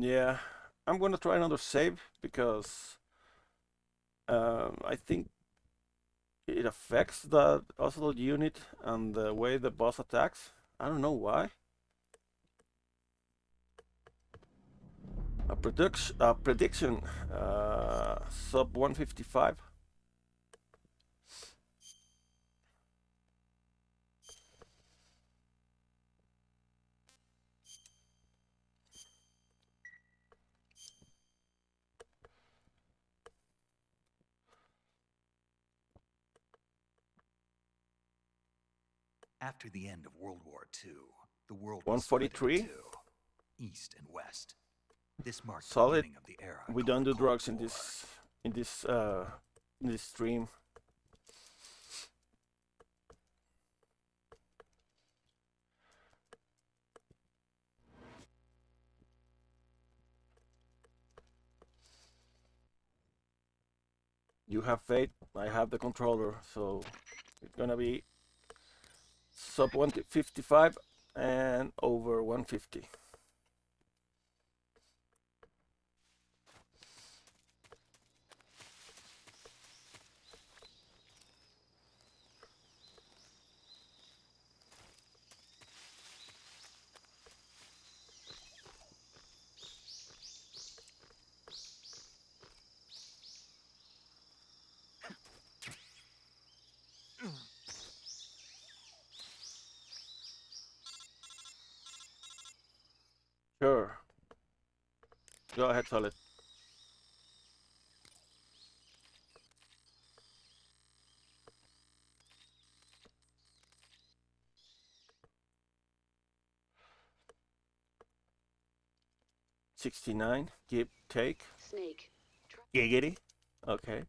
Yeah, I'm gonna try another save because um, I think it affects the Ocelot unit and the way the boss attacks. I don't know why. A prediction, a prediction, uh, sub 155. After the end of World War II, the world was 143? two, East and West. This marked Solid. the beginning of the era. We don't do drugs in this in this uh in this stream. You have faith, I have the controller, so it's gonna be sub 155 and over 150. Sure. Go ahead, Solid. Sixty-nine. Give, take. Snake. Giggity. Okay.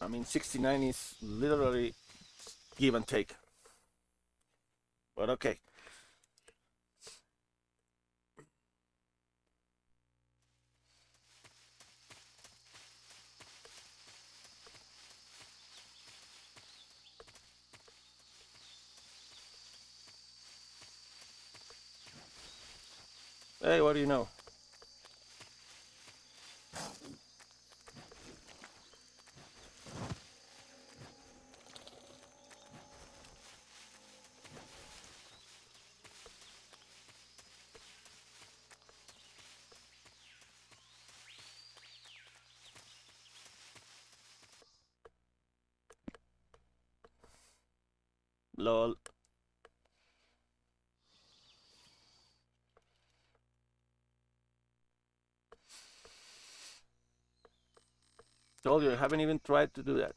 I mean, 69 is literally give and take. But okay. Hey, what do you know? Lol. Told you, I haven't even tried to do that.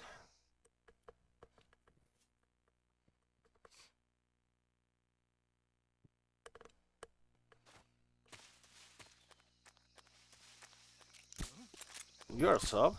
You're a sub.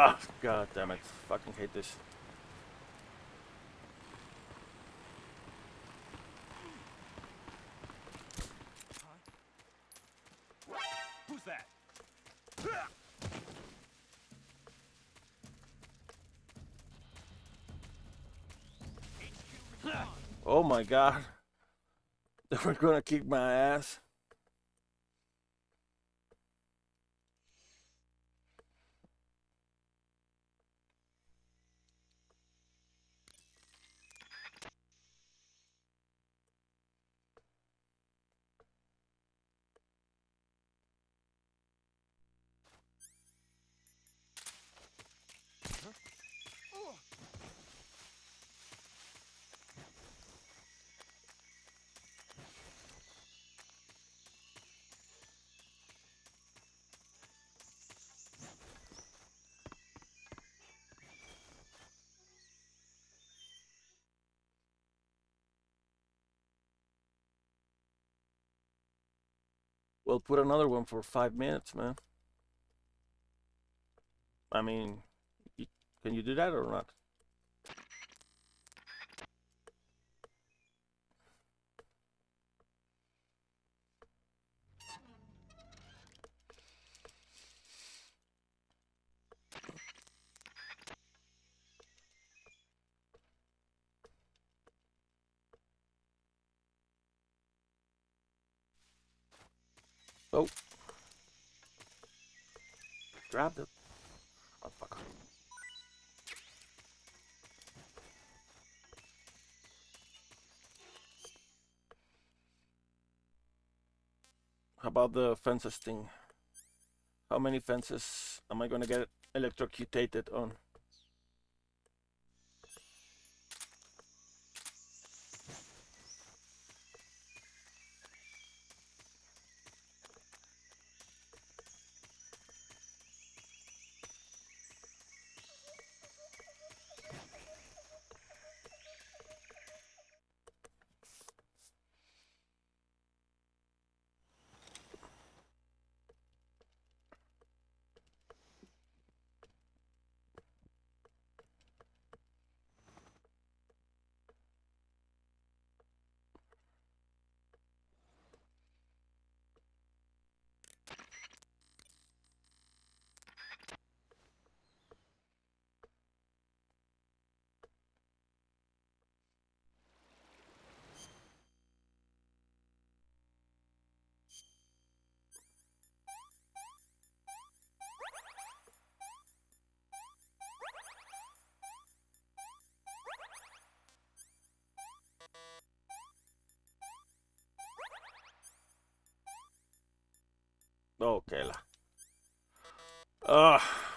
Ah, god damn it. Fucking hate this. Who's that? Oh my god. They were gonna kick my ass. We'll put another one for five minutes, man. I mean, can you do that or not? Grab. Oh, fuck. How about the fences thing? How many fences am I gonna get electrocuted on? Okay lah. Ugh.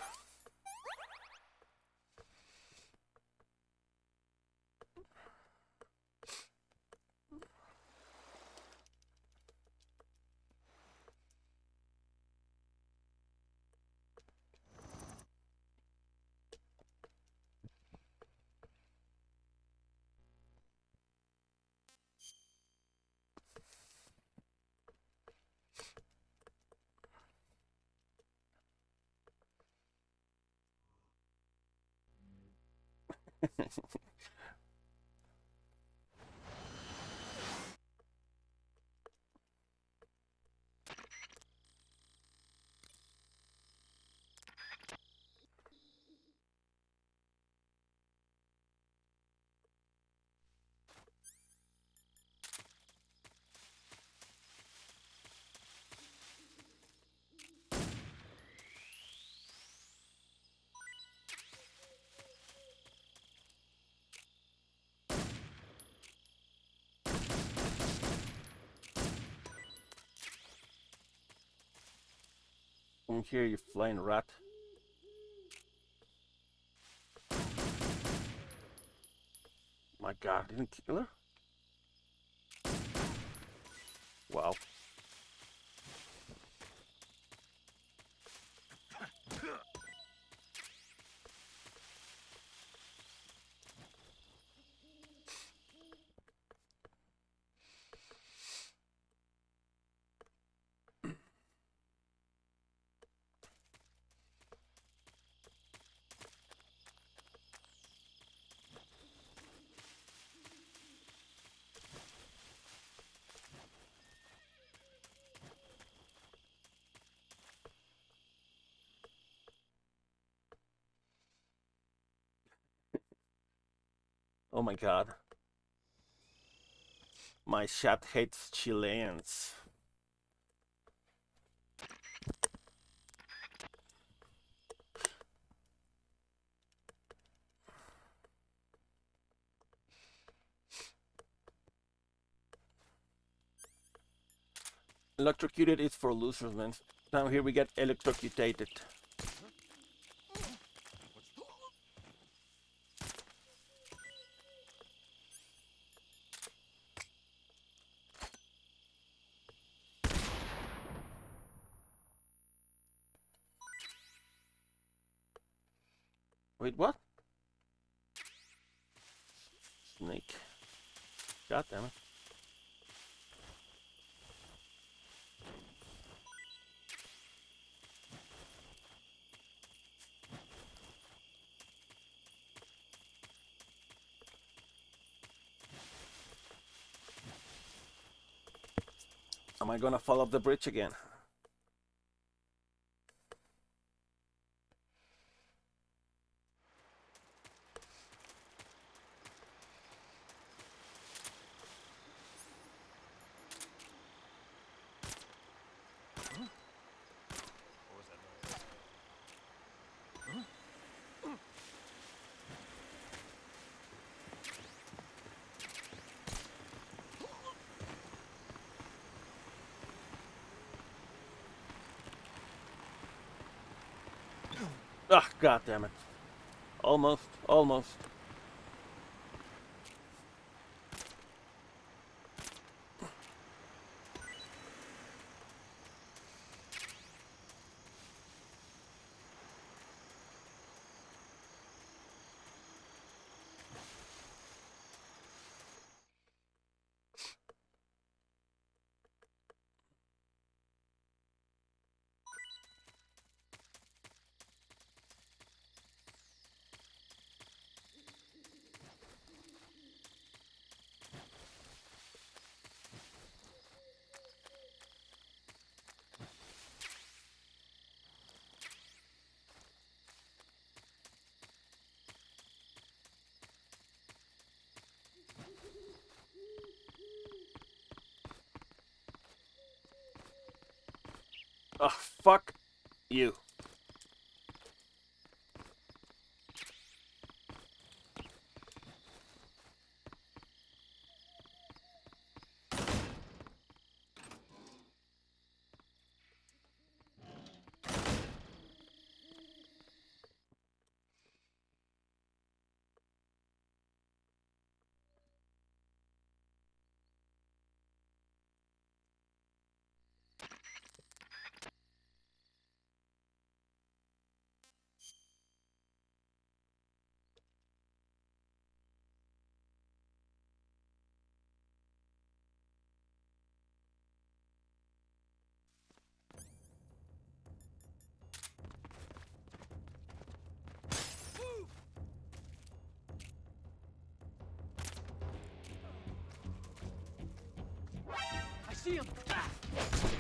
Come here, you flying rat. My god, didn't kill her? Wow. Oh my god. My chat hates Chileans. Electrocuted is for losers, man. Now here we get electrocuted. Wait, what? Snake. God damn it. Am I gonna fall off the bridge again? God damn it. Almost, almost. Ah, fuck you. See him! Ah!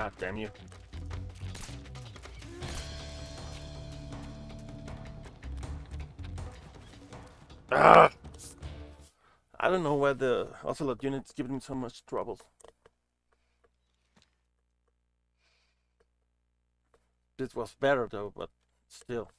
God damn you. Ah! I don't know why the Ocelot unit's giving me so much trouble. This was better though, but still.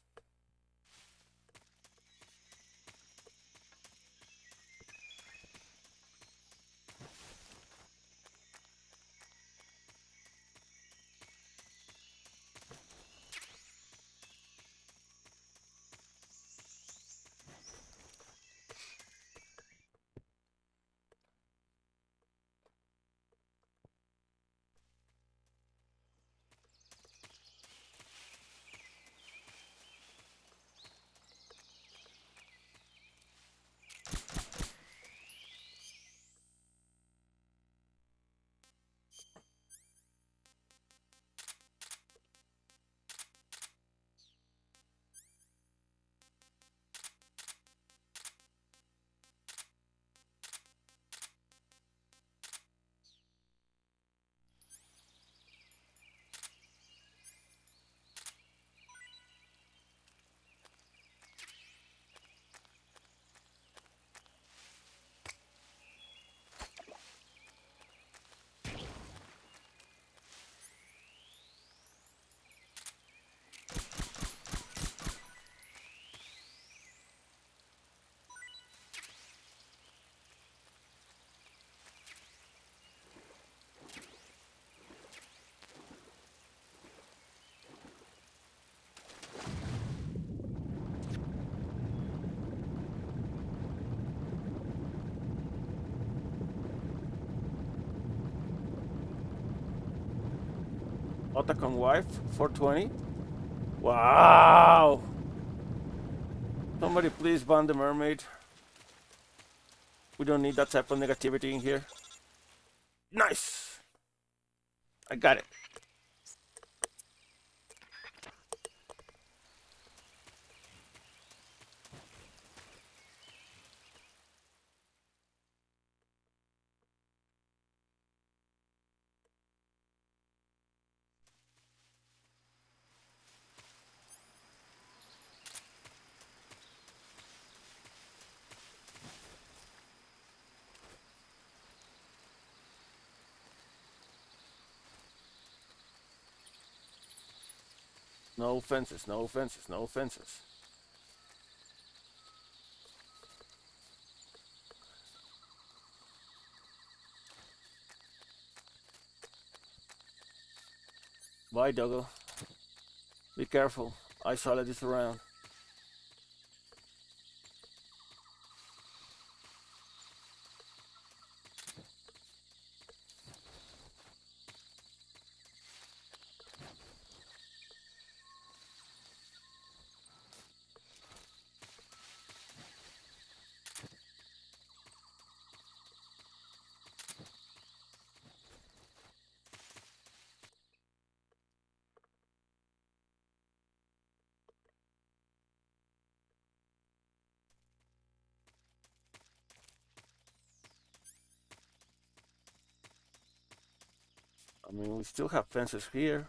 Otacon wife, 420. Wow! Somebody please ban the mermaid. We don't need that type of negativity in here. Nice! I got it. No fences, no fences, no fences. Bye, Doggo. Be careful. Isolate is around. I mean, we still have fences here.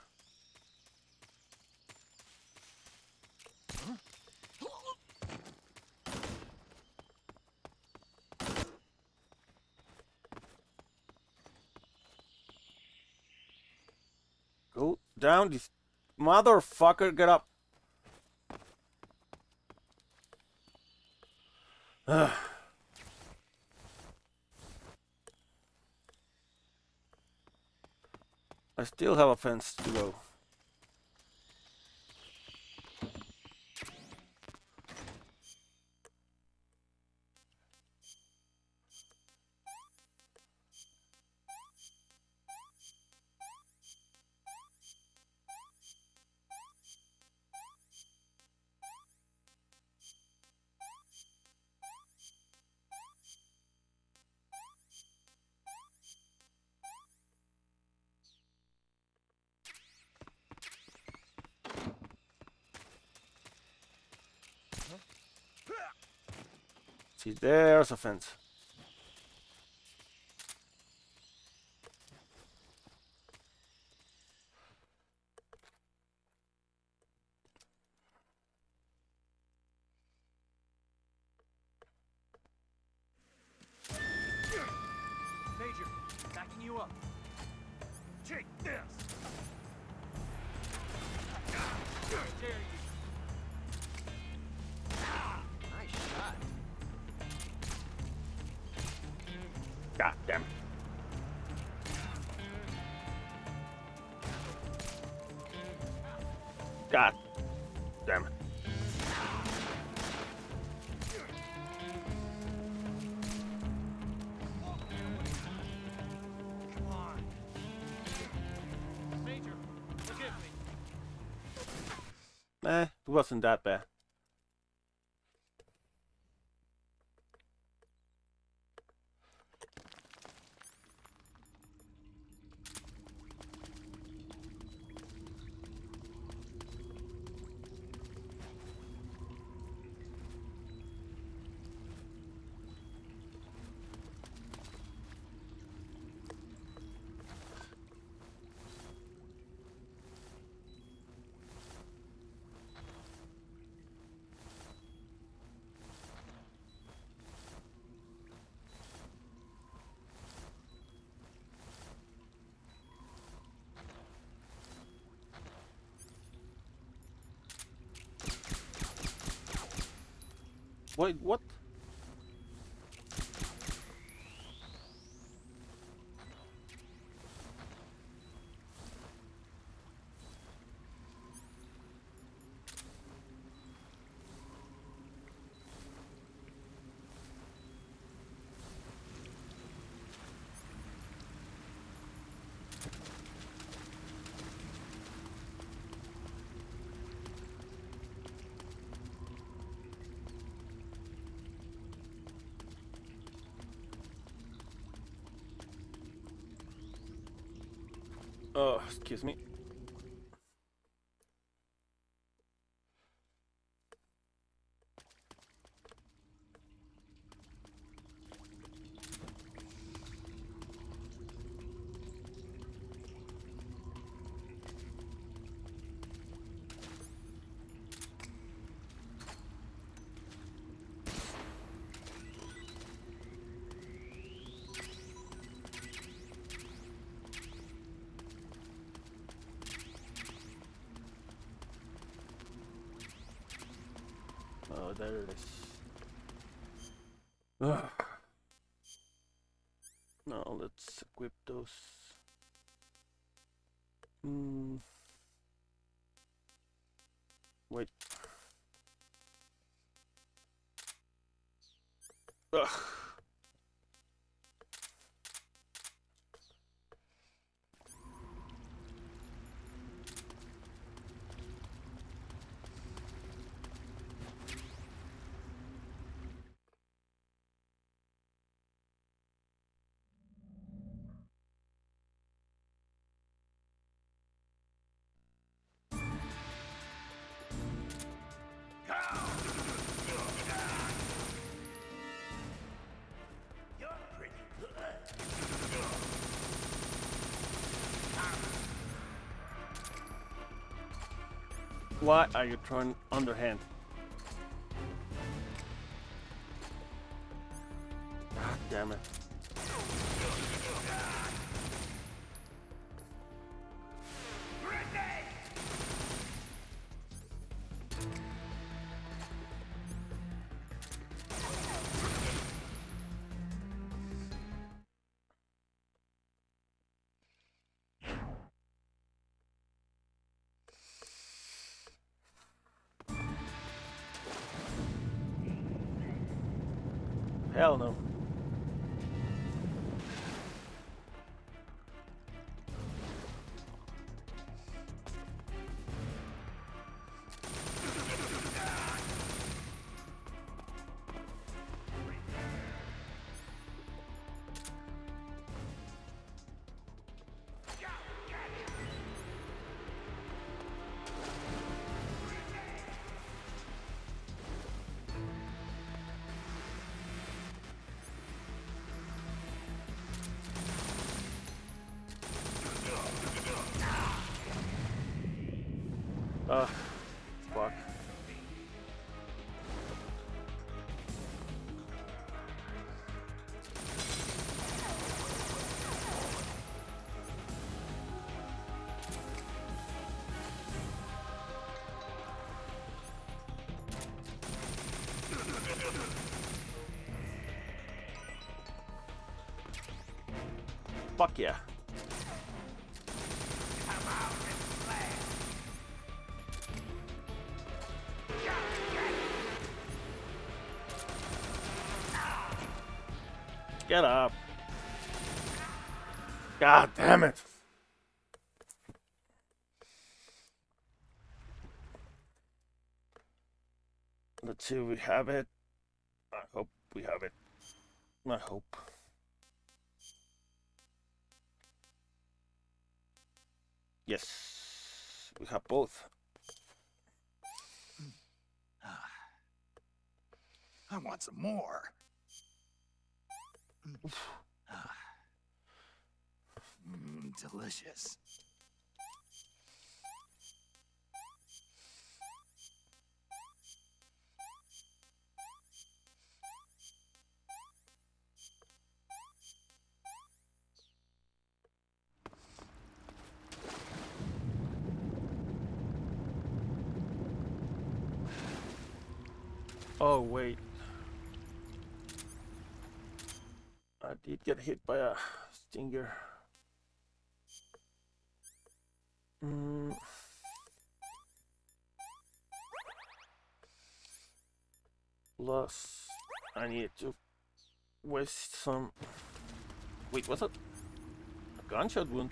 Go down, this motherfucker, get up. Still have a fence to go. There's it wasn't that bad. Wait, what? Excuse me. There it is. Ugh. Now let's equip those. Hmm. Why are you trying underhand? Fuck yeah. Get up. God damn it. Let's see we have it. I hope we have it. I hope. Yes, we have both. I want some more. Ah. Mm, delicious. Oh, wait. I did get hit by a stinger. Mm. Plus, I need to waste some. Wait, what's that? A gunshot wound.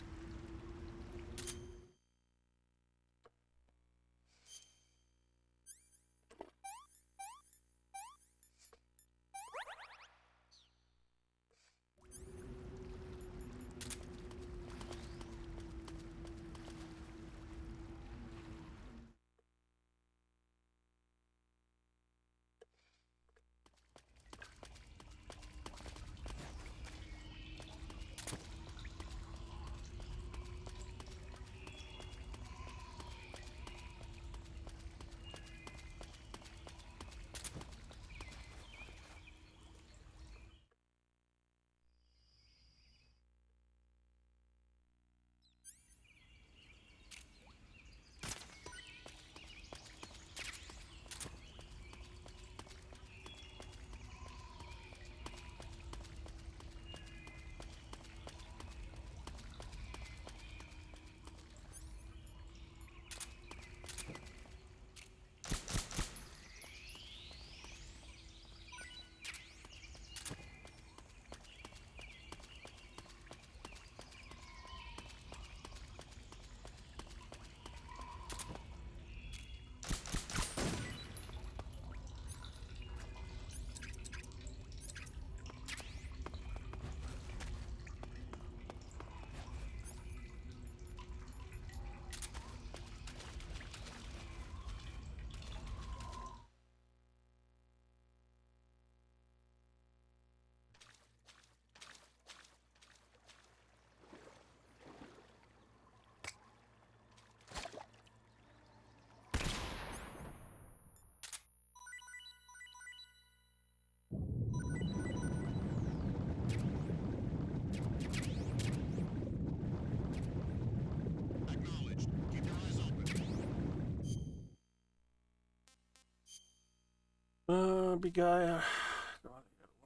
Uh, big guy. Uh,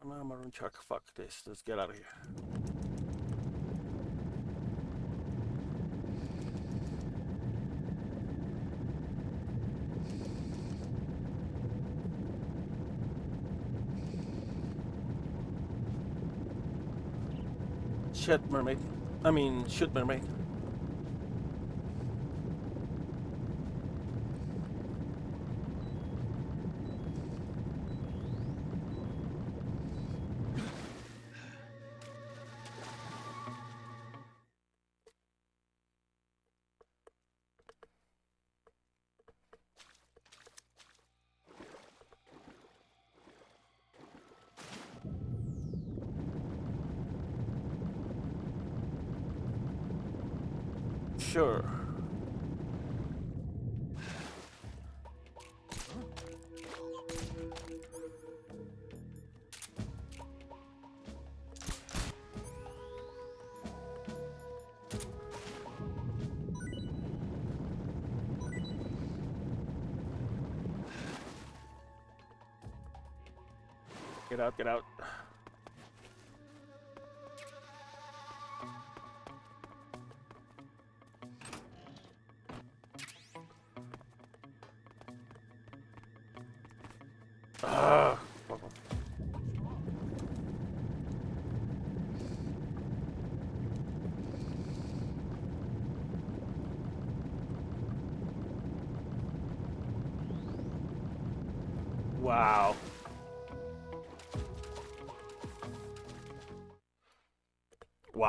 one uh, maroon chuck. Fuck this. Let's get out of here. Shit, mermaid. I mean, shoot, mermaid. Sure. Get out, get out.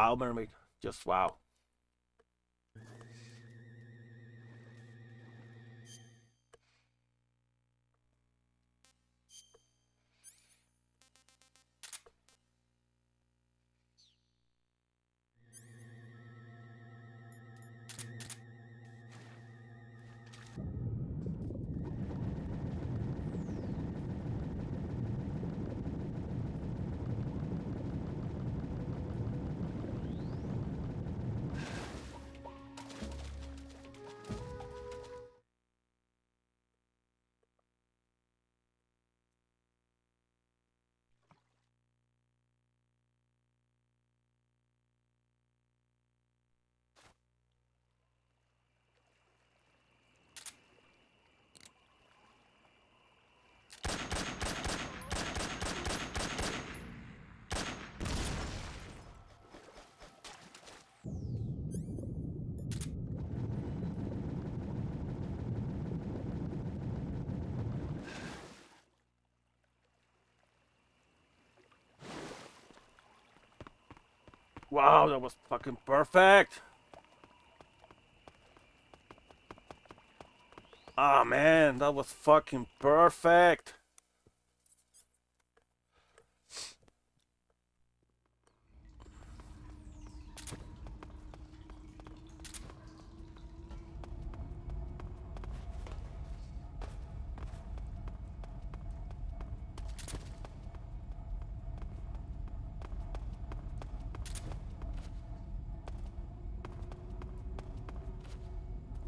Wow, mermaid. Just wow. Wow, that was fucking perfect. Ah man, that was fucking perfect.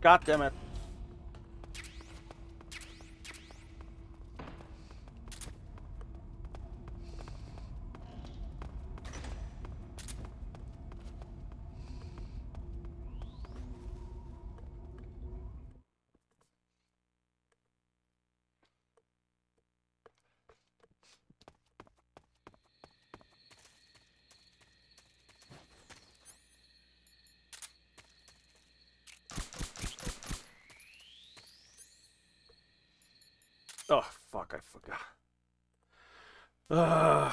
God damn it. Oh, fuck, I forgot. Ugh.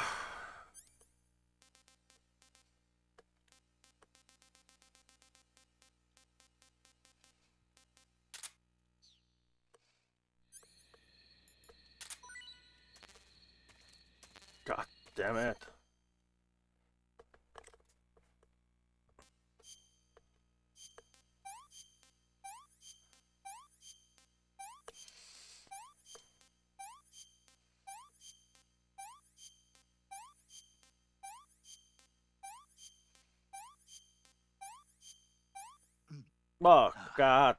God damn it. Oh,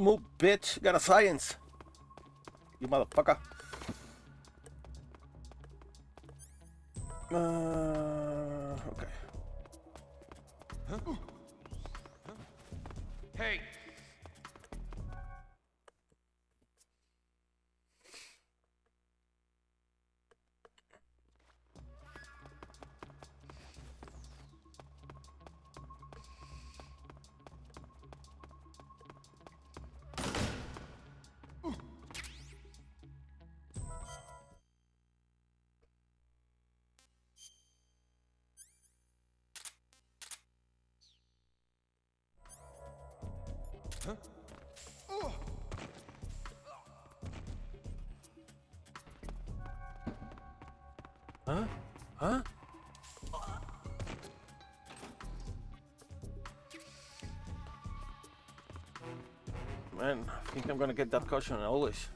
Move, bitch. Got a science. You motherfucker. Huh? Huh? Man, I think I'm gonna get that caution always.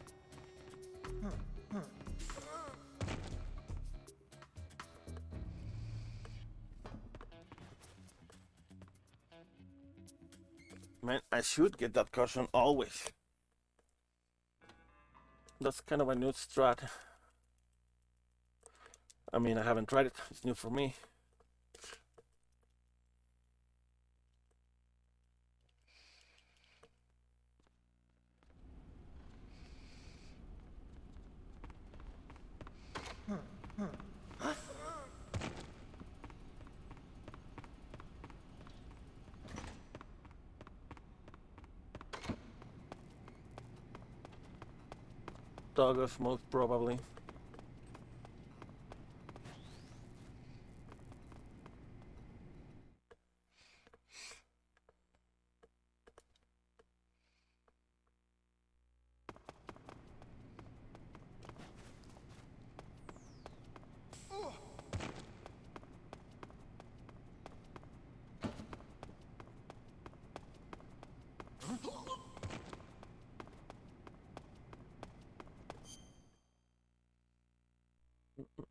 Should get that caution always. That's kind of a new strat. I mean, I haven't tried it. It's new for me. Douglas, most probably.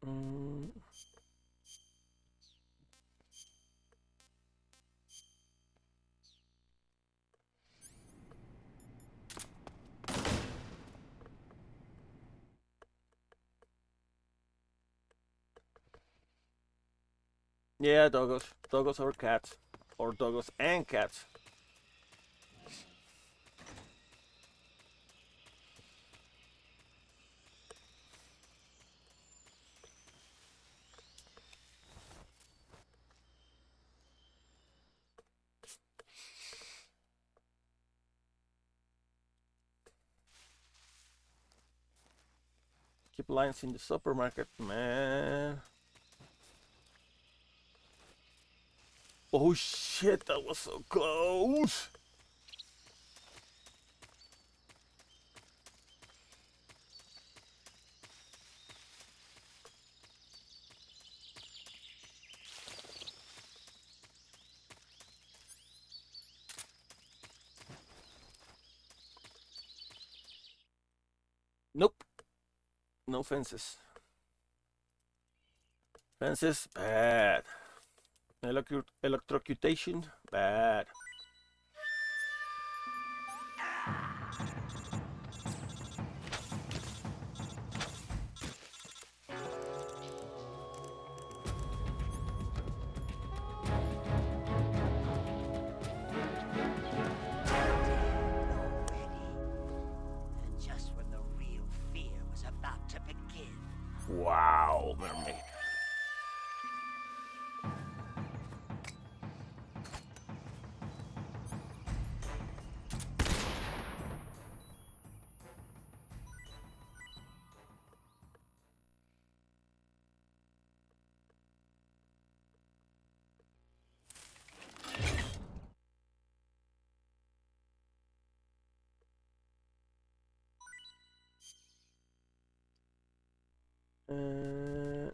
Mm. Yeah, doggos. Doggos or cats. Or doggos and cats. Keep lines in the supermarket, man. Oh shit, that was so close. Nope. No fences. Fences, bad. Electro electrocutation, bad. Uh,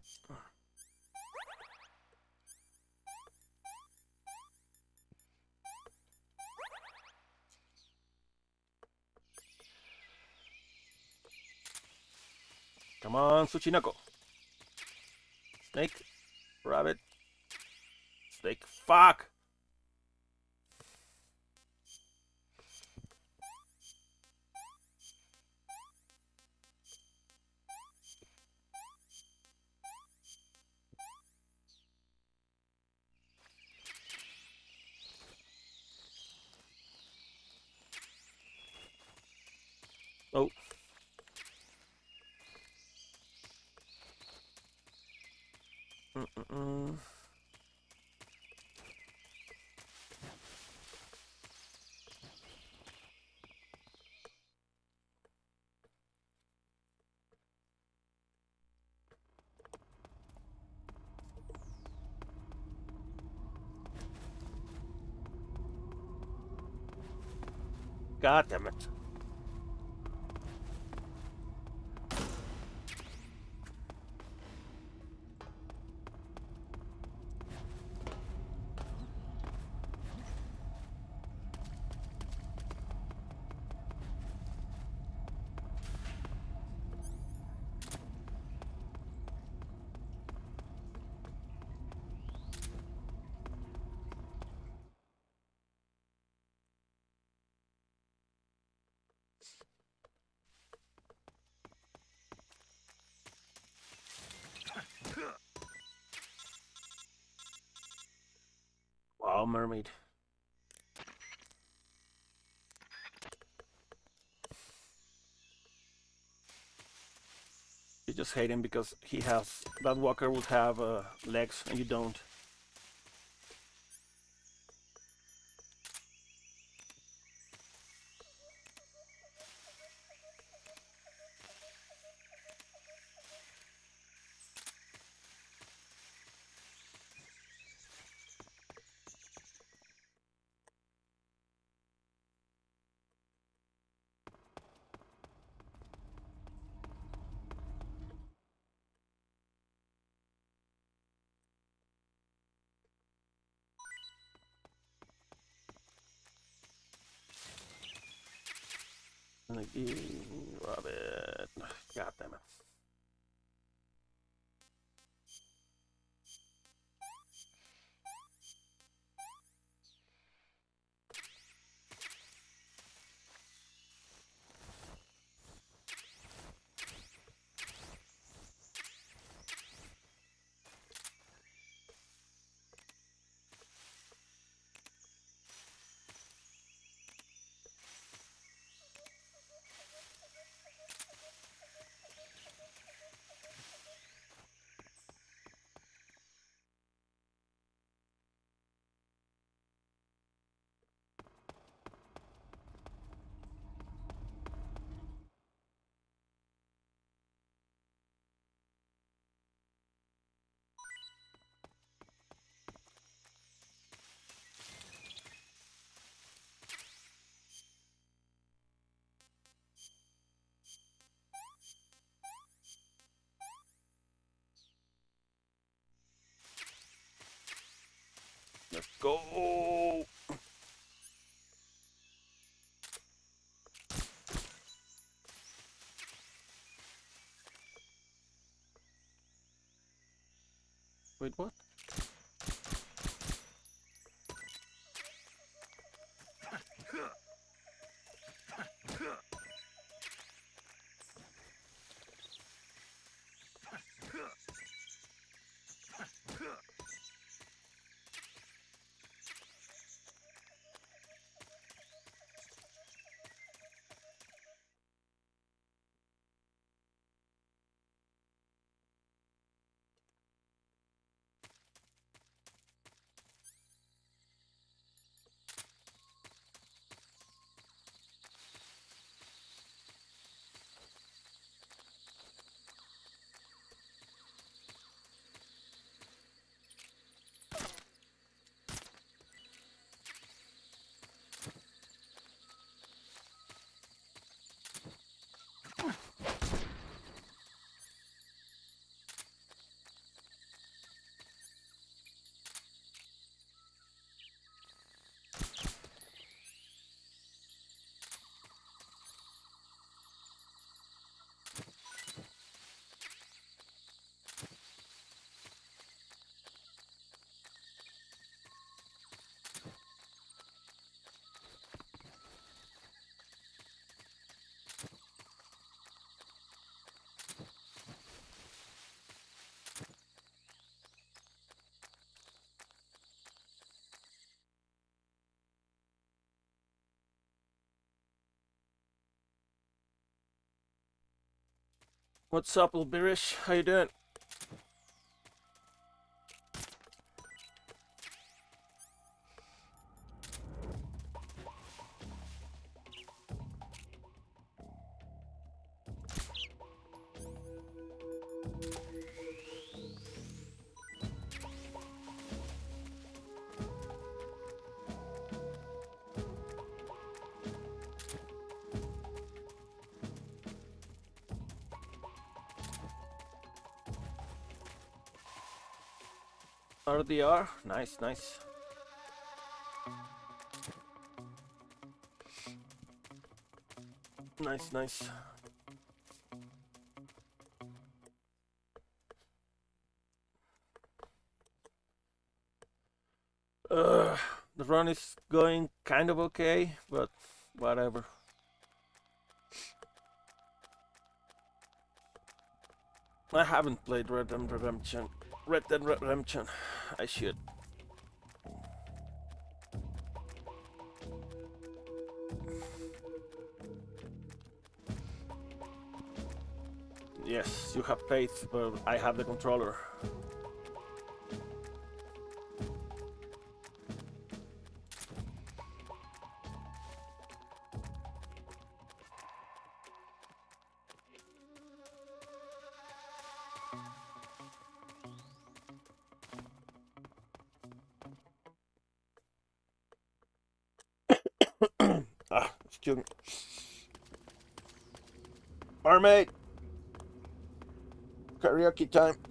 come on, Tsuchinoko. Snake, rabbit, snake. Fuck. God damn it. Wow, mermaid. You just hate him because he has that walker would have uh, legs and you don't. Let's go. Wait, what? What's up, little Beerish? How you doing? RDR, nice, nice. Nice, nice. Uh, the run is going kind of okay, but whatever. I haven't played Red Dead Redemption. Red Dead Redemption. I should. Yes, you have faith, but I have the controller. Karaoke time.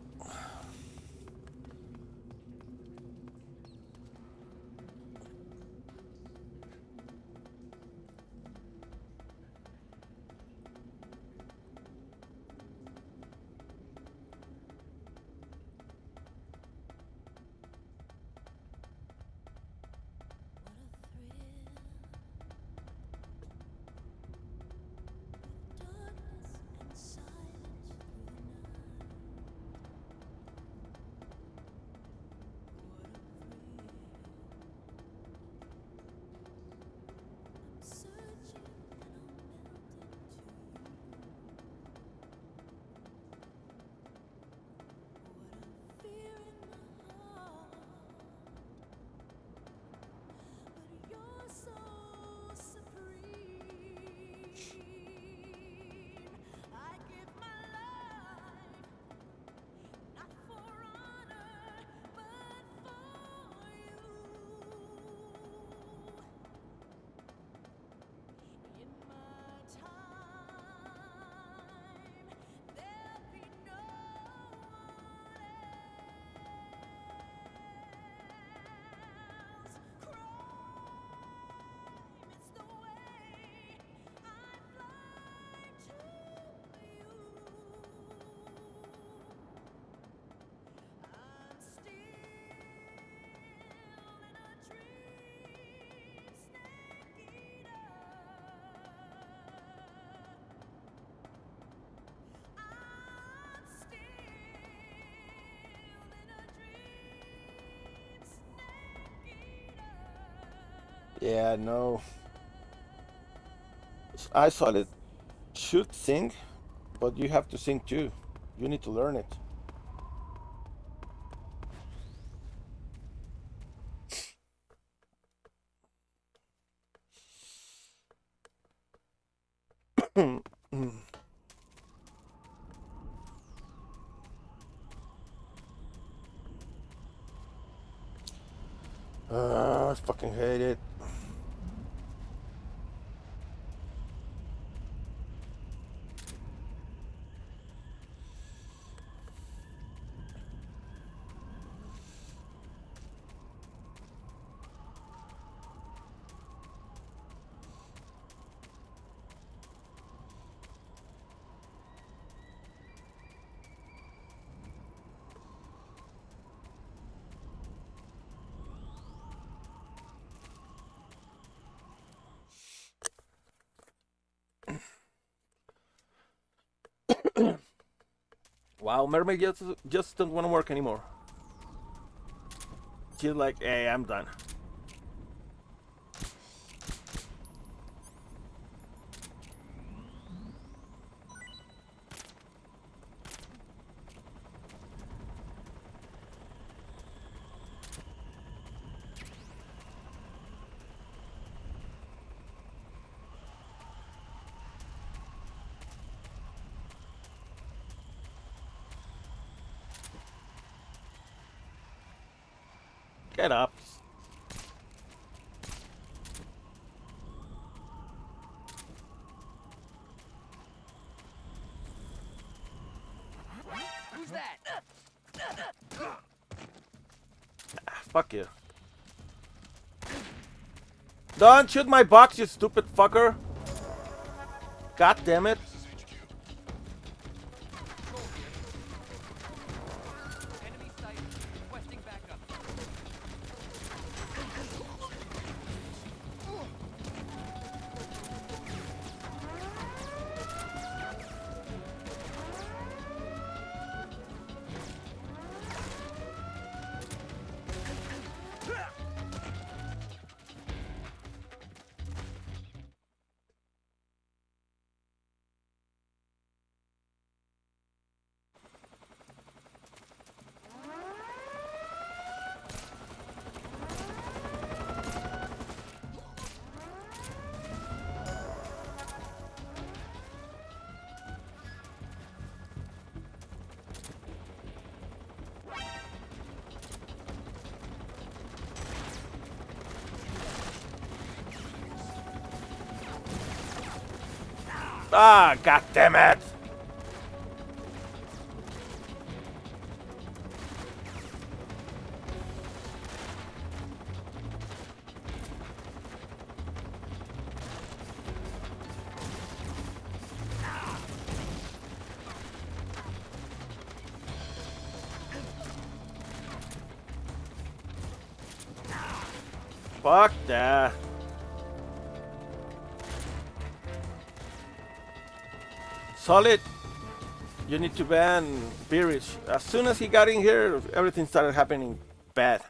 Yeah, no. I saw it should sing, but you have to sing too. You need to learn it. Uh, I fucking hate it. Wow, Mermaid just just don't want to work anymore. She's like, hey, I'm done. Get up. Who's that? Ah, fuck you. Don't shoot my box, you stupid fucker. God damn it. Ah, god Solid. You need to ban Beerich. As soon as he got in here, everything started happening bad.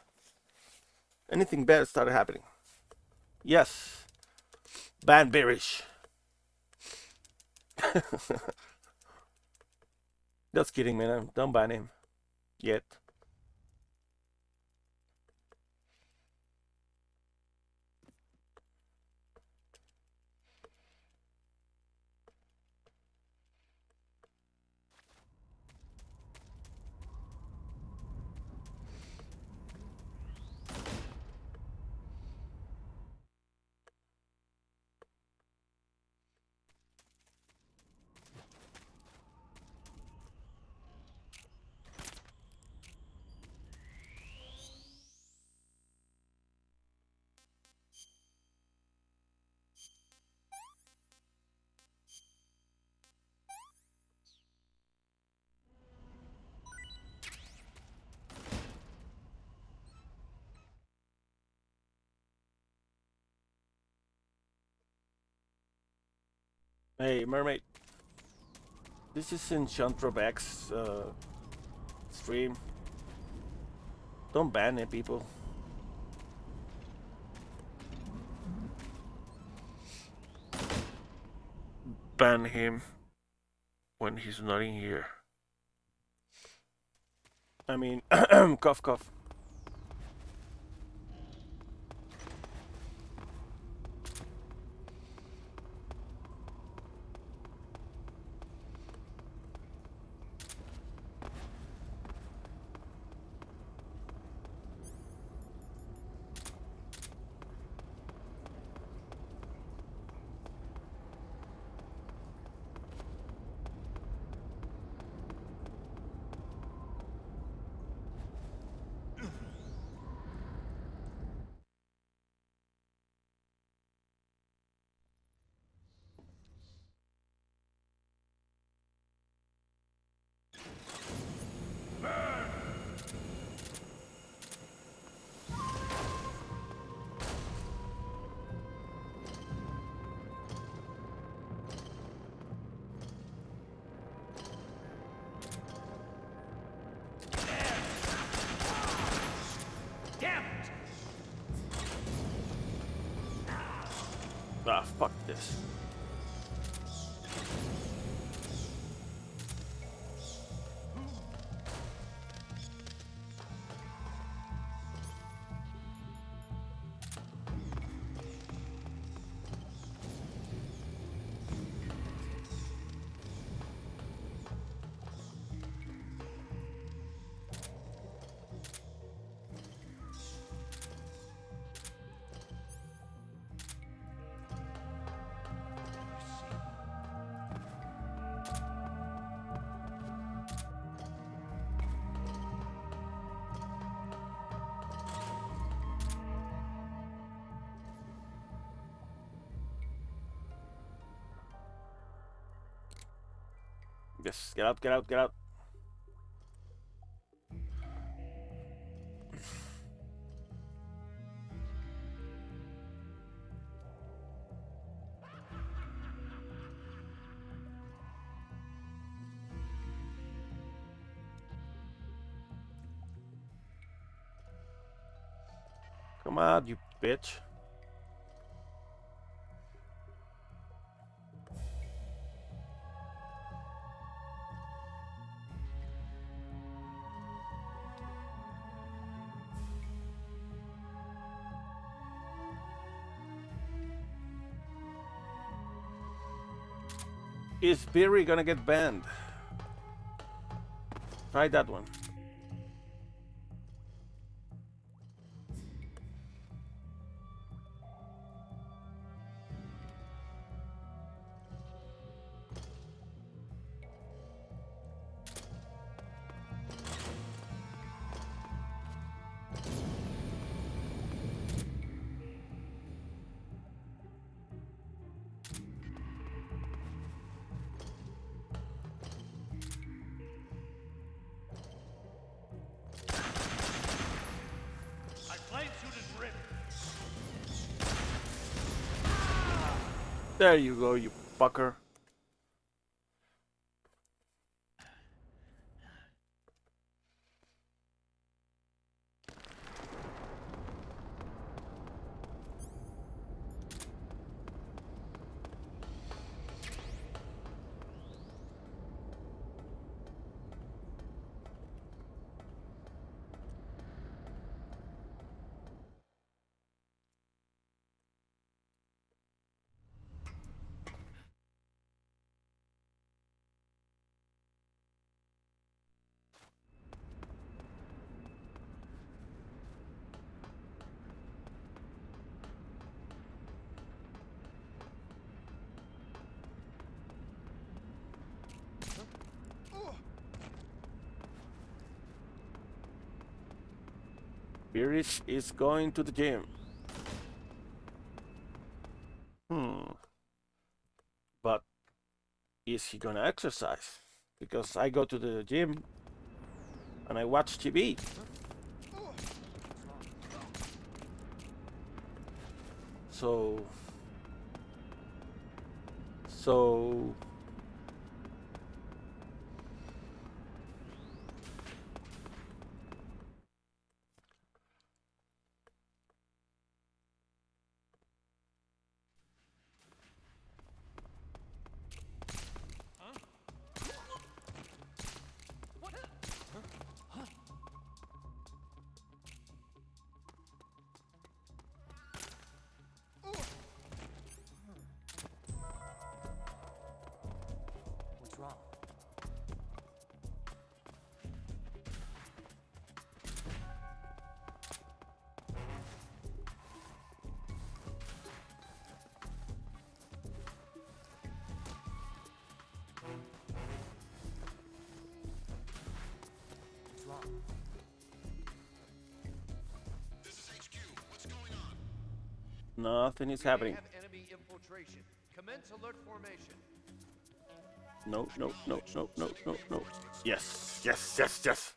Anything bad started happening. Yes. Ban Beerich. Just kidding, man. Don't ban him. Hey, mermaid. This is X uh, stream. Don't ban it, people. Ban him when he's not in here. I mean, cough, cough. Get out, get out, get out. Come on, you bitch. Is Beery gonna get banned? Try that one. There you go, you fucker. Beerich is going to the gym. Hmm. But is he gonna exercise? Because I go to the gym and I watch TV. So. So. Nothing is happening. have enemy infiltration. Commence alert formation. No, no, no, no, no, no, no. Yes, yes, yes, yes.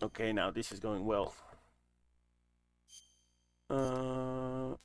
Okay, now this is going well. Uh,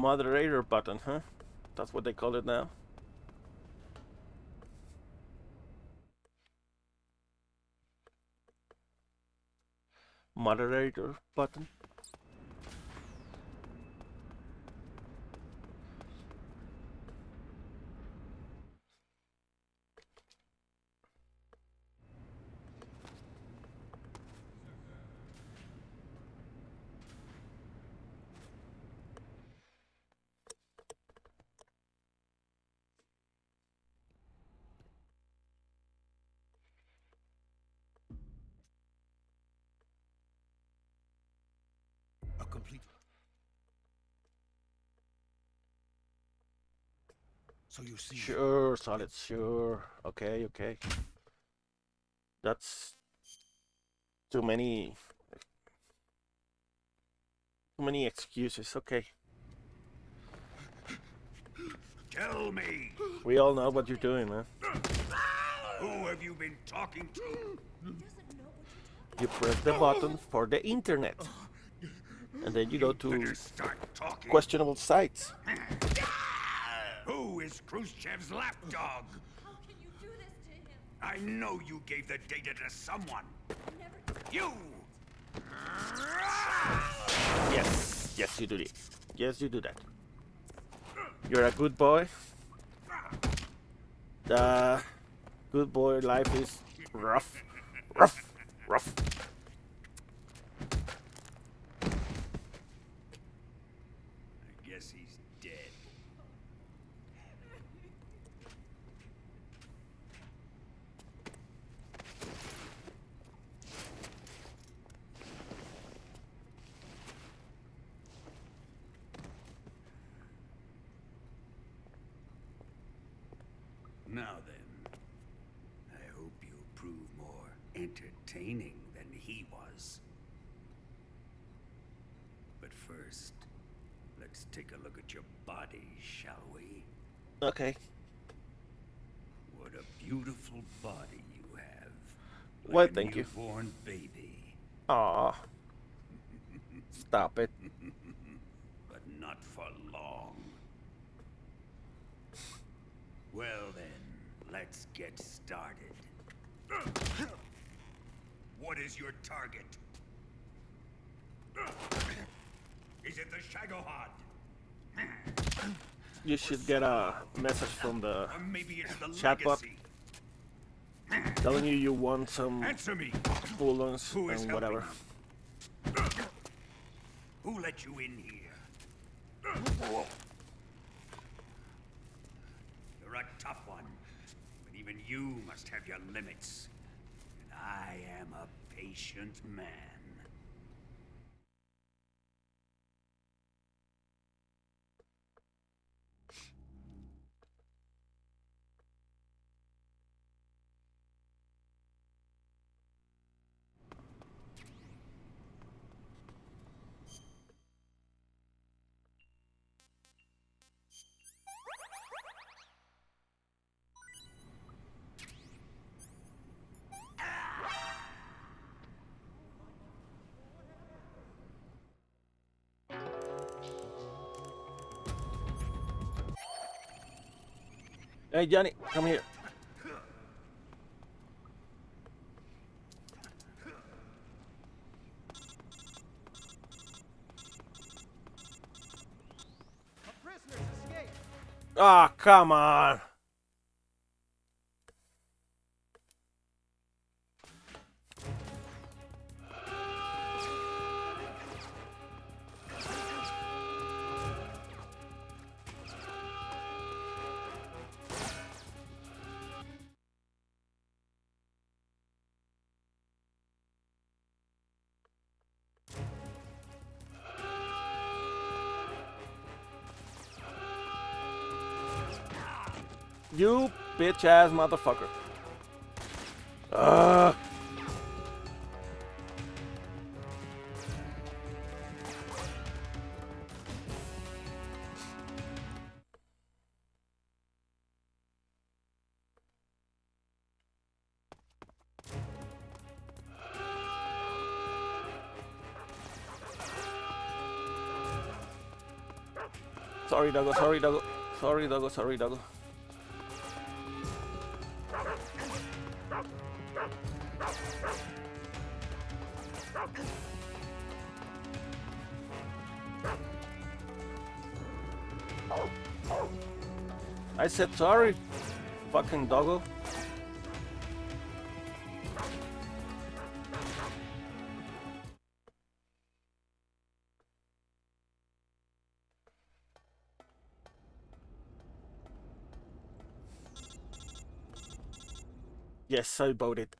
moderator button, huh? That's what they call it now. Moderator button. complete. So you see, Sure, solid, sure. Okay, okay. That's too many too many excuses. Okay. tell me, We all know what you're doing, man. who have you been talking to? You press the button for the internet. And then you go to Better start talking. questionable sites. Who is Khrushchev's lapdog? How can you do this to him? I know you gave the data to someone. Never You! Yes, yes you do it. Yes you do that. You're a good boy. The good boy life is rough. Rough. Rough. I guess he's dead. Now then, I hope you prove more entertaining than he was. But first, let's take a look at your body, shall we? Okay. What a beautiful body you have. Like Well, a thank you. newborn baby, Aw. Stop it. but not for long. Well then, let's get started. What is your target? Is it the Shagohod? You should get a message from the Or maybe it's the Chatbot. Telling you you want some Answer me! bullons Who is and helping whatever. Who let you in here? You're a tough one, but even you must have your limits. And I am a patient man. Hey Johnny, come here. Ah, come on. Bitch ass motherfucker. Ugh. Sorry, Doggo. Sorry, Doggo. Sorry, Doggo. Sorry, Doggo. I said sorry, fucking doggo. Yes, I voted.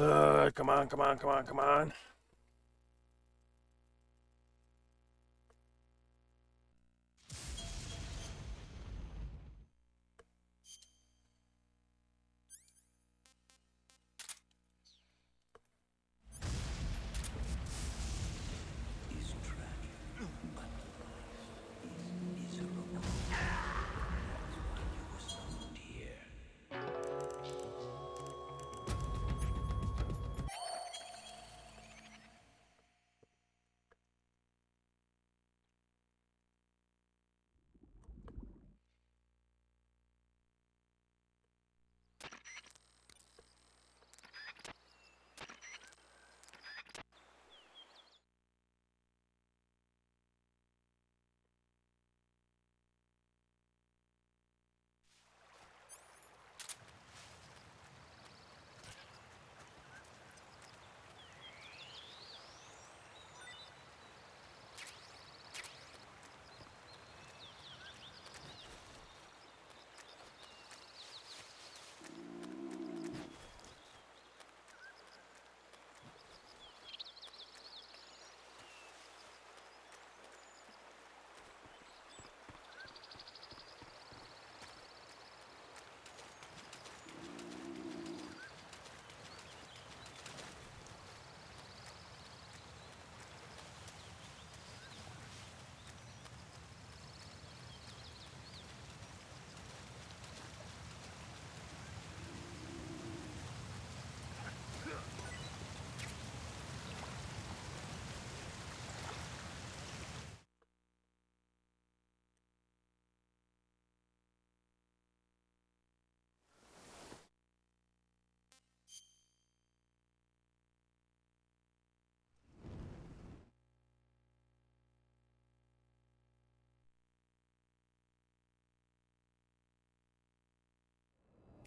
Uh, come on, come on, come on, come on.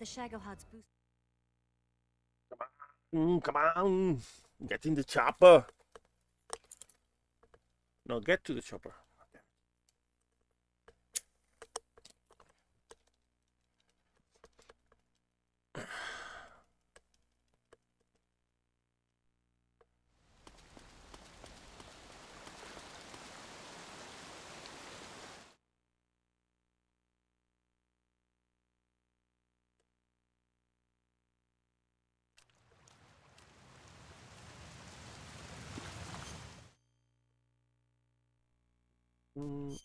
The Shagohod's boost. Mm, come on, get in the chopper. No, get to the chopper. Mm.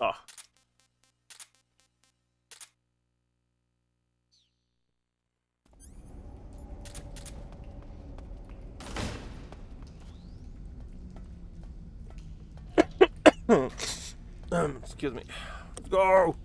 Oh. um, excuse me. Let's go.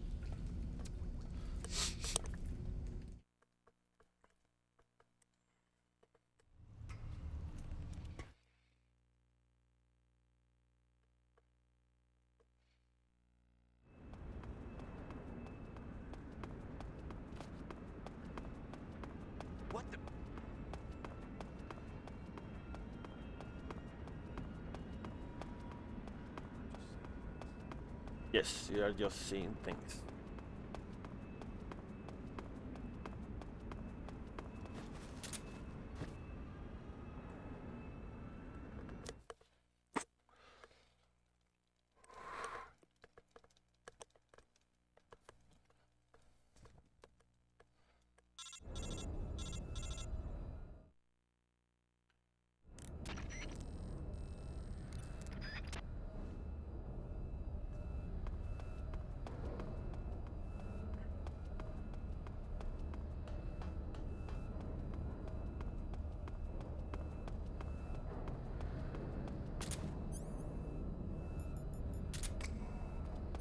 You are just seeing things.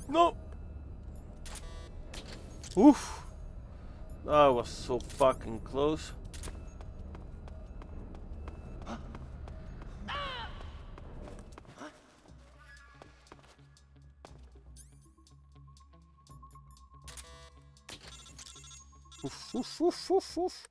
No. Oof. That was so fucking close. Oof, oof, oof, oof, oof.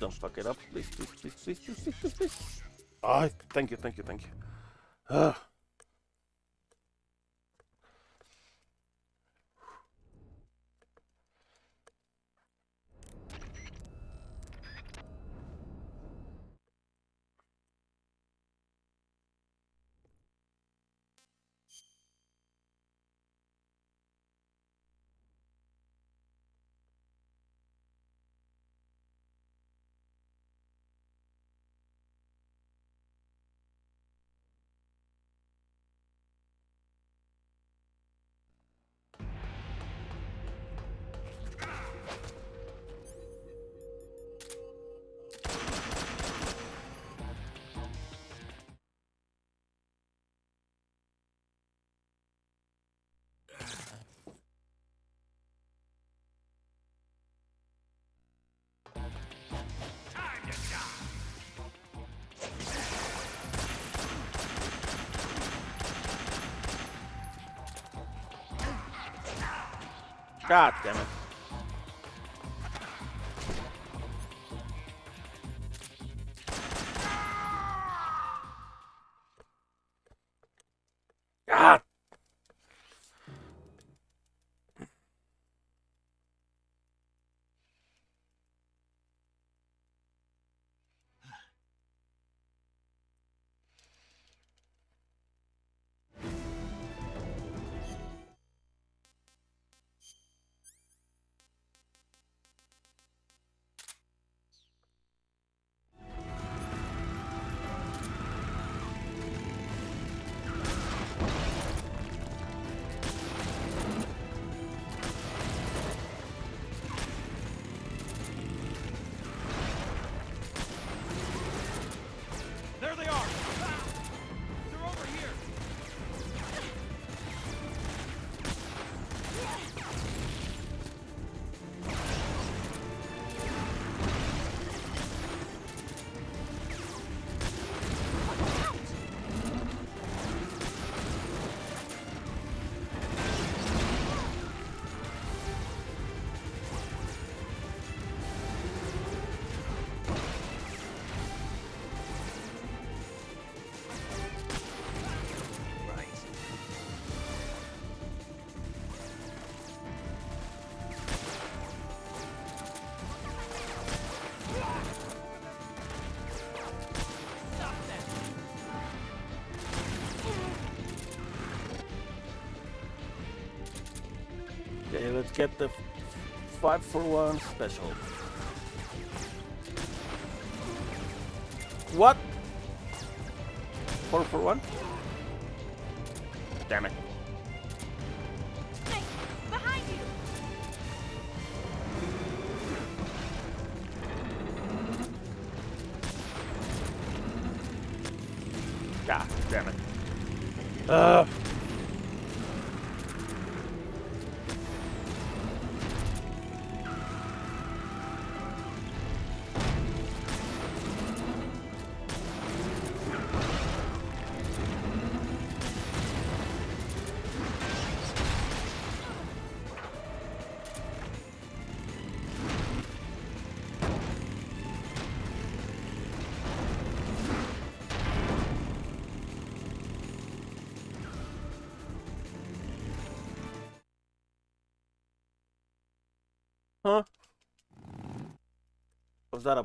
Don't fuck it up. Please, please, please, please, please, please, please. Ah, thank you, thank you, thank you. Ah. God damn it. Get the five for one special. Huh? Was that?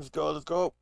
Let's go, let's go.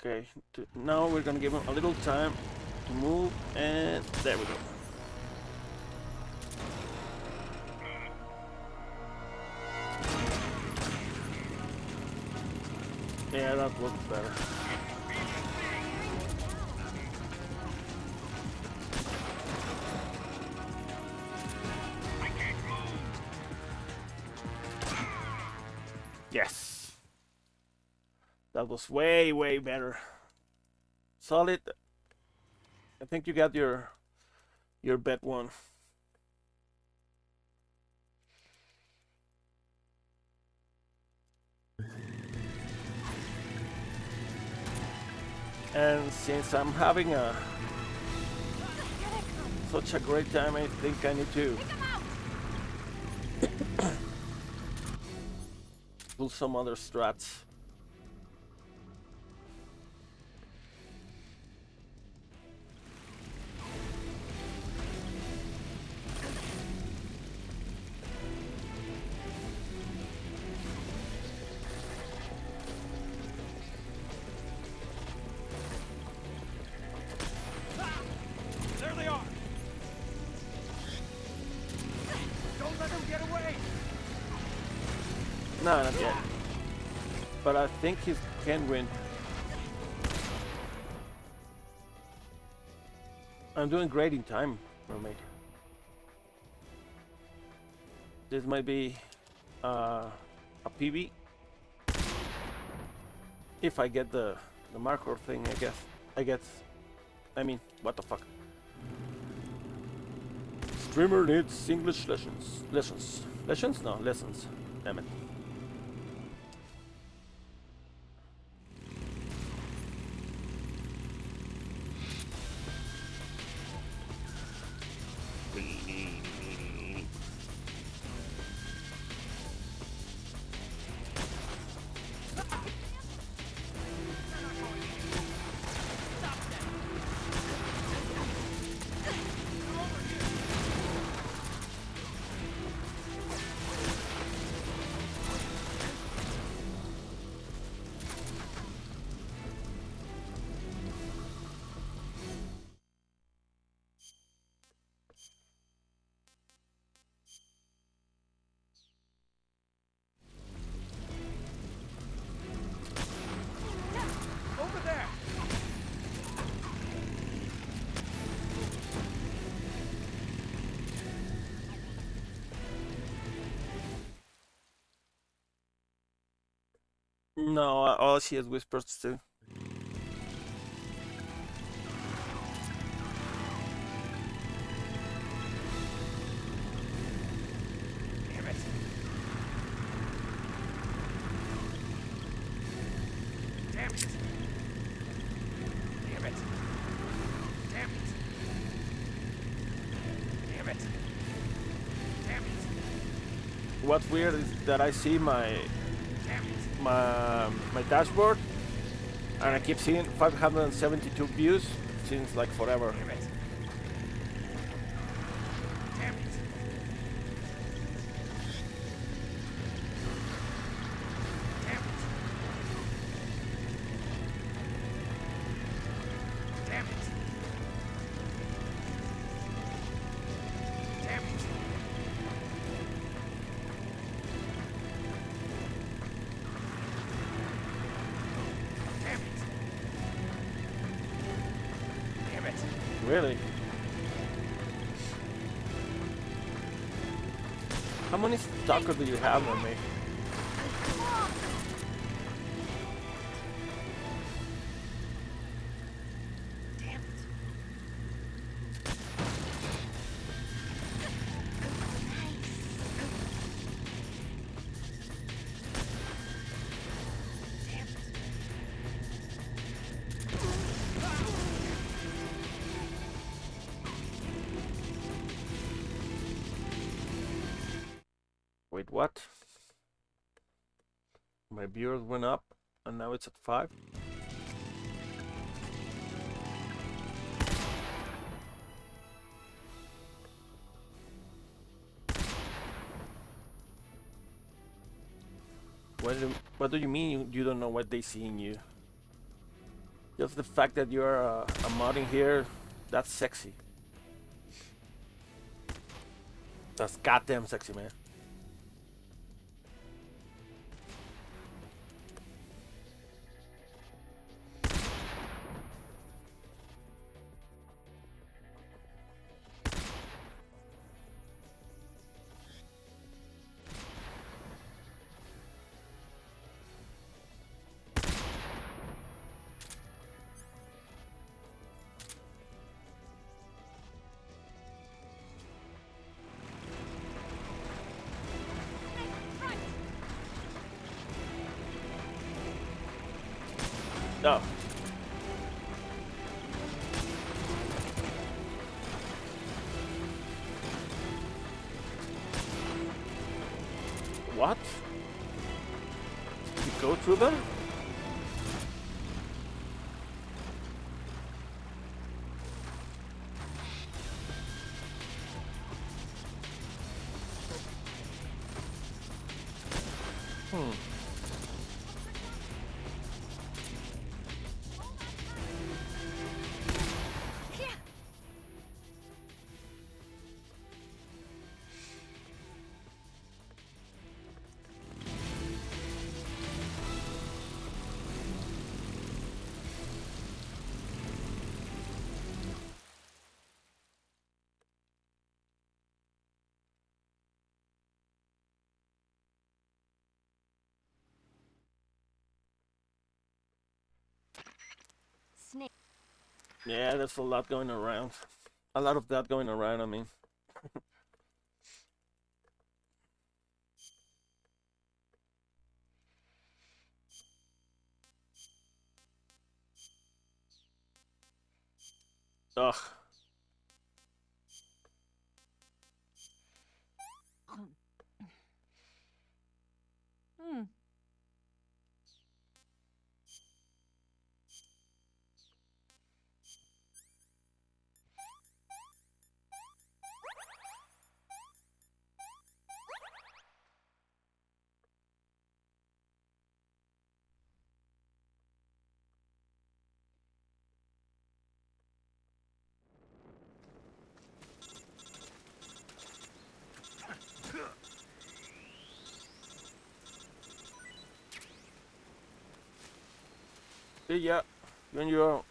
Okay, now we're gonna give him a little time to move, and there we go. Yeah, that looks better. Was way, way better. Solid. I think you got your your bet one. And since I'm having a such a great time, I think I need to pull some other strats. Think he can win. I'm doing great in time, mermaid. This might be uh, a PB. If I get the the Markhor thing, I guess. I guess. I mean, what the fuck? Streamer needs English lessons. Lessons. Lessons? No, lessons. Damn it. No, all she has whispers too. What's weird is that I see my Damn my my dashboard and I keep seeing 572 views since like forever. Really? How many stalker do you have on me? Viewers went up and now it's at 5? What do, what do you mean you, don't know what they see in you? Just the fact that you're uh, a mod in here, that's sexy. That's goddamn sexy, man. Yeah, there's a lot going around. A lot of that going around, I mean. See ya. You and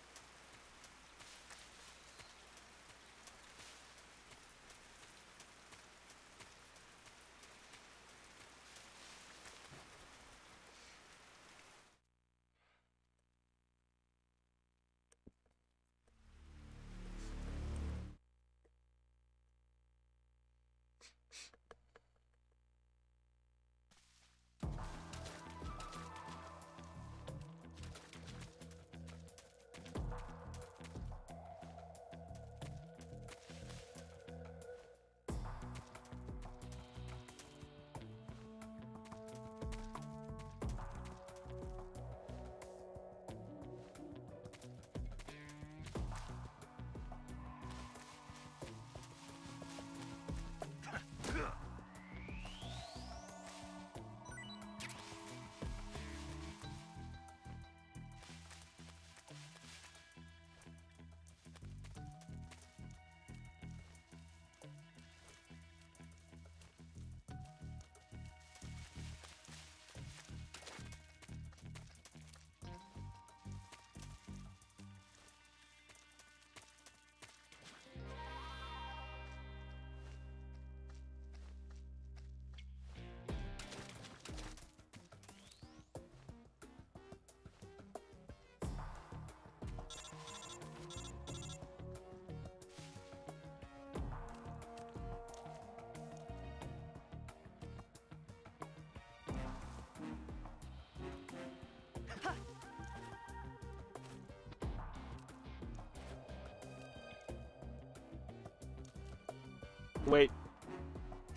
Wait.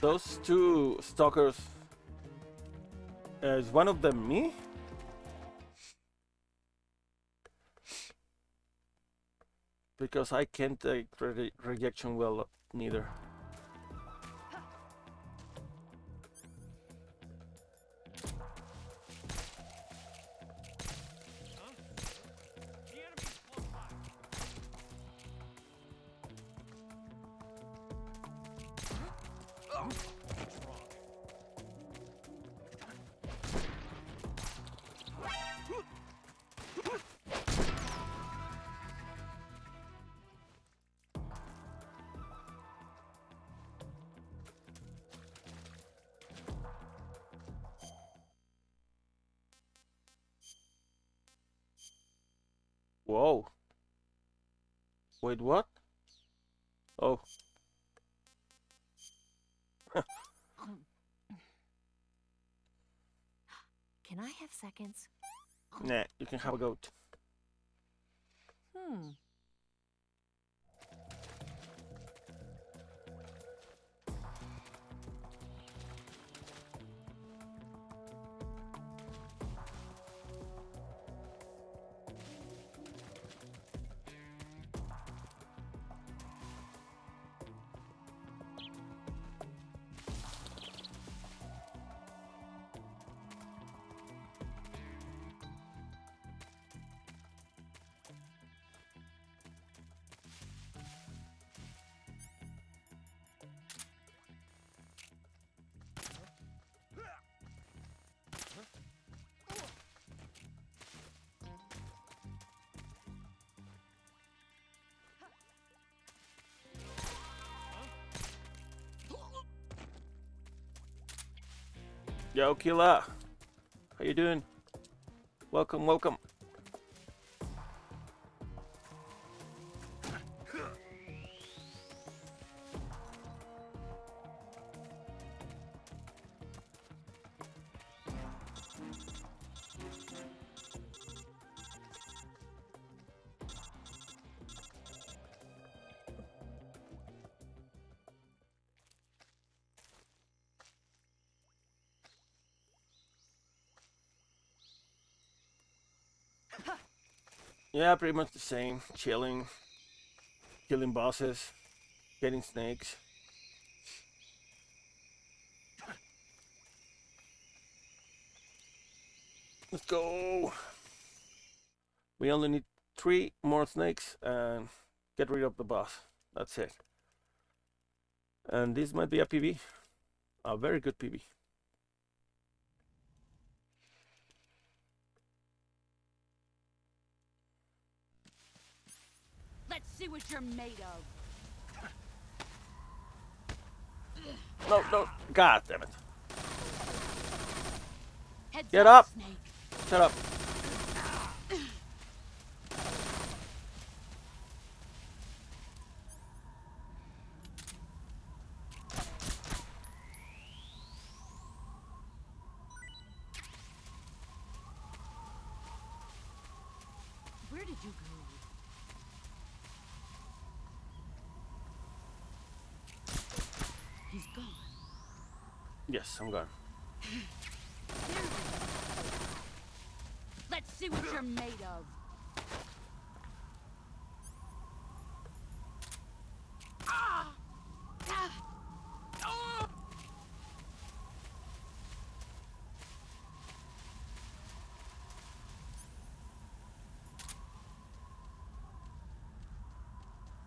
Those two stalkers. Is one of them me? Because I can't take re rejection well, neither. Wait, what? Oh, Can I have seconds? nah, you can have a goat. Hmm. Yo, Killa. How you doing? Welcome, welcome. Yeah, pretty much the same. Chilling, killing bosses, getting snakes. Let's go. We only need three more snakes and get rid of the boss. That's it. And this might be a PB. A very good PB. What you're made of. No, no. God damn it. Heads Get up. Snake. Shut up. Where did you go? He's gone. Yes, I'm is. Let's see what you're made of. Ah! Ah! Ah!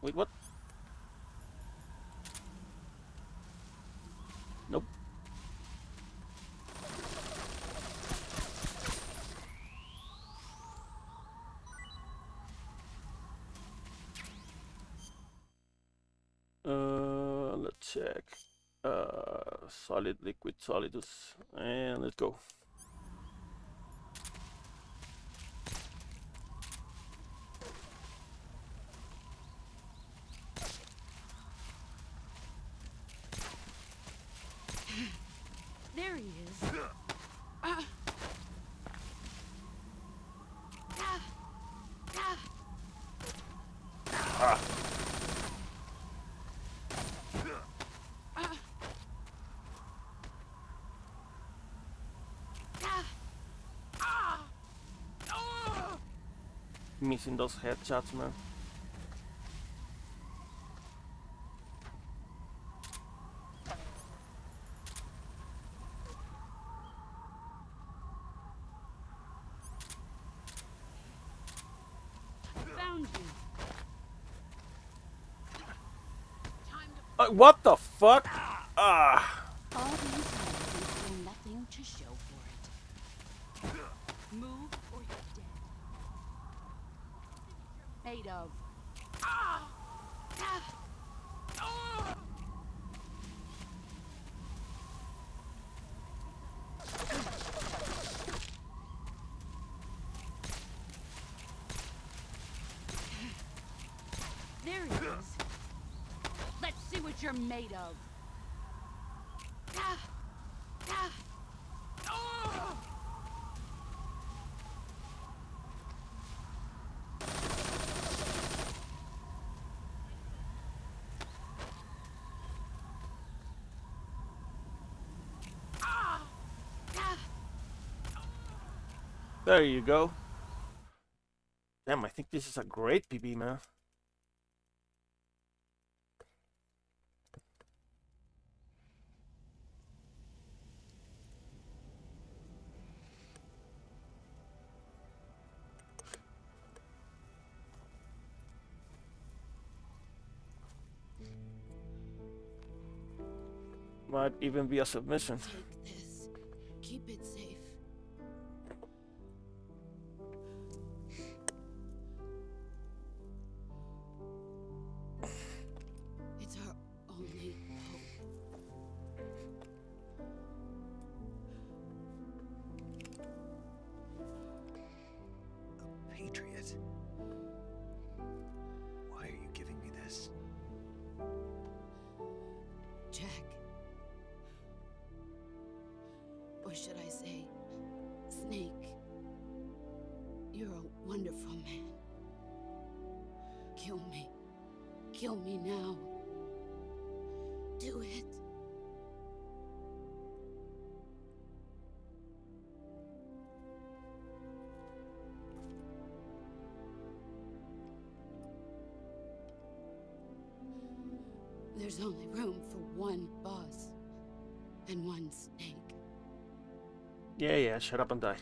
Wait, what? Nope. Uh, let's check. Uh, solid, liquid, solidus, and let's go. There he is. Ah. Ah. Ah. Ah. Ah. Ah. Ah. Missing those headshots, man. Uh, what the fuck? afraid of. There you go. Damn, I think this is a great PB, man. even be a submission. Yeah, yeah, shut up and die.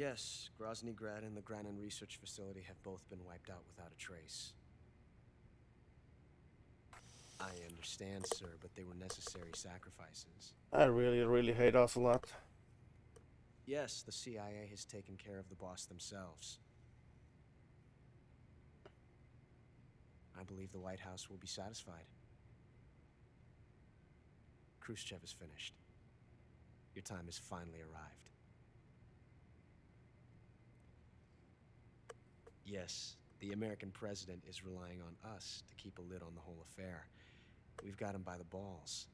Yes, Grozny Grad and the Granin Research Facility have both been wiped out without a trace. I understand, sir, but they were necessary sacrifices. I really, really hate Ocelot. Yes, the CIA has taken care of the boss themselves. I believe the White House will be satisfied. Khrushchev is finished. Your time has finally arrived. Yes, the American president is relying on us to keep a lid on the whole affair. We've got him by the balls.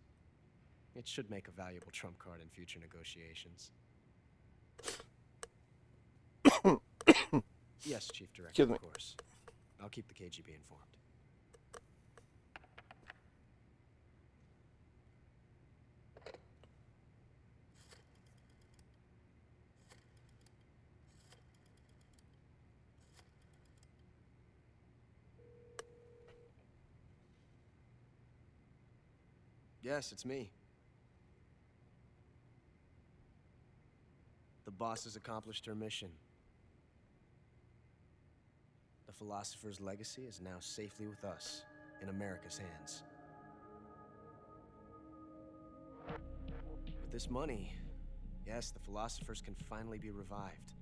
It should make a valuable trump card in future negotiations. yes, Chief Director, of course. I'll keep the KGB informed. Yes, it's me. The boss has accomplished her mission. The philosopher's legacy is now safely with us, in America's hands. With this money, yes, the philosophers can finally be revived.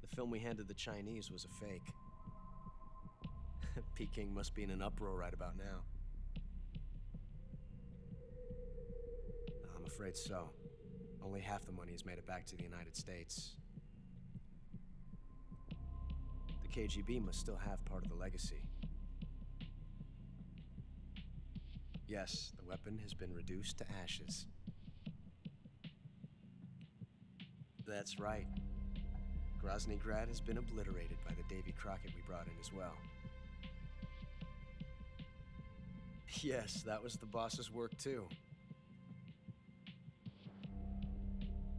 The film we handed the Chinese was a fake. Peking must be in an uproar right about now. I'm afraid so. Only half the money has made it back to the United States. The KGB must still have part of the legacy. Yes, the weapon has been reduced to ashes. That's right. Grozny Grad has been obliterated by the Davy Crockett we brought in as well. Yes, that was the boss's work too.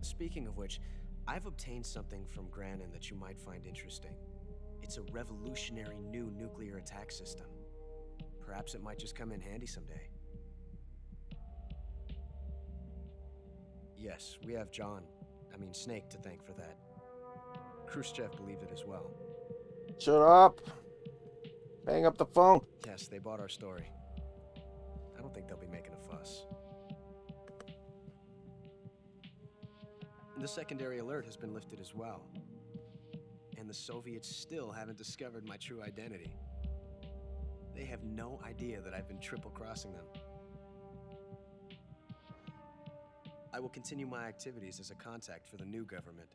Speaking of which, I've obtained something from Granin that you might find interesting. It's a revolutionary new nuclear attack system. Perhaps it might just come in handy someday. Yes, we have John, I mean Snake, to thank for that. Khrushchev believed it as well. Shut up! Hang up the phone. Yes, they bought our story. Think they'll be making a fuss. The secondary alert has been lifted as well. And the Soviets still haven't discovered my true identity. They have no idea that I've been triple crossing them. I will continue my activities as a contact for the new government.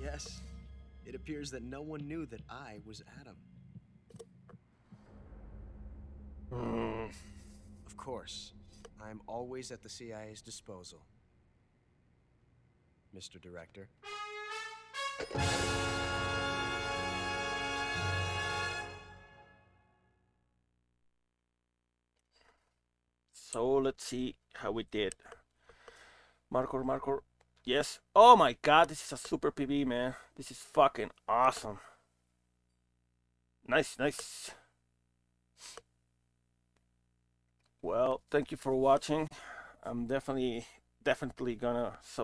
Yes, it appears that no one knew that I was Adam. Of course, I'm always at the CIA's disposal. Mr. Director. So let's see how we did. Markhor, Markhor. Yes. Oh my god, this is a super PB, man. This is fucking awesome. Nice, nice. Well, thank you for watching. I'm definitely, definitely gonna